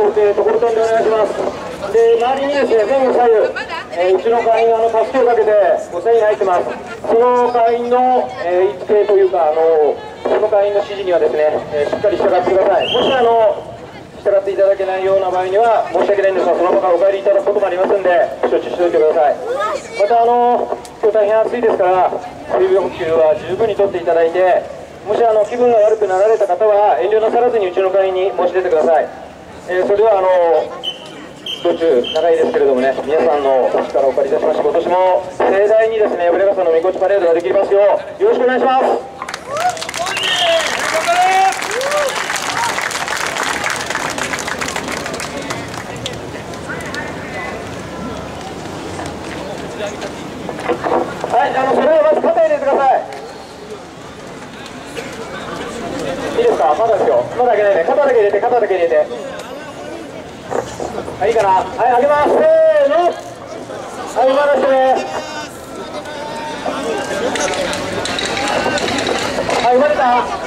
て全国でところてんでお願いします。で周りにですね前後左右、えー、うちの会員あの助けをかけてご線に入ってますその会員の、えー、一定というかあのその会員の指示にはですね、えー、しっかり従ってくださいもしあの従っていただけないような場合には申し訳ないんですがその場からお帰りいただくこともありますんで承知しておいてくださいまたあの今日大変暑いですから水分補給は十分にとっていただいてもしあの気分が悪くなられた方は遠慮なさらずにうちの会員に申し出てください、えー、それではあの途中長いですけれどもね皆さんの力をお借りいたしまして今年も盛大にですねブレガさんのみこちパレードができますようよろしくお願いしますはいあのそれをまず肩入れてくださいいいですかまだですよまだ開けないで肩だけ入れて肩だけ入れてはいいいから。はい上げます。せーの。はい今出してね。はい生まれた。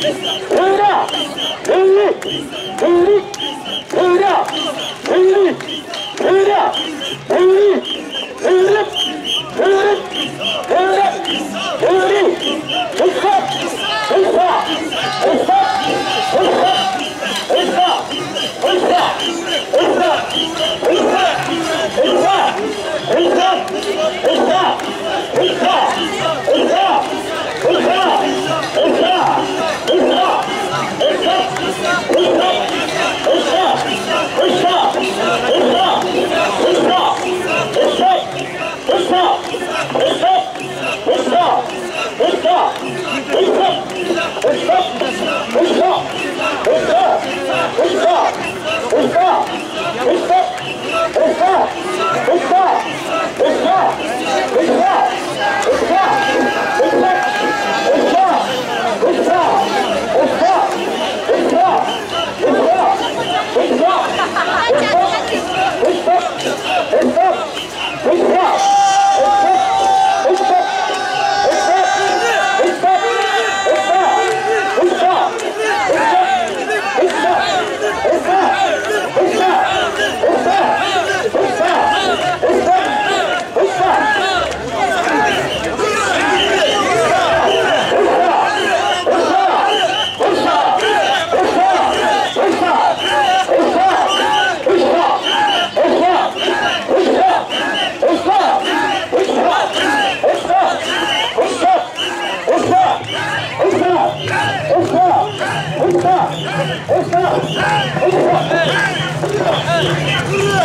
Mira,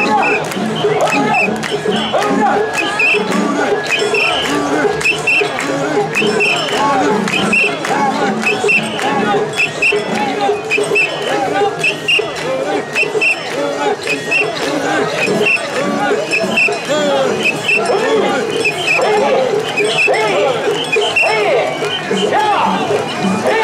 はい一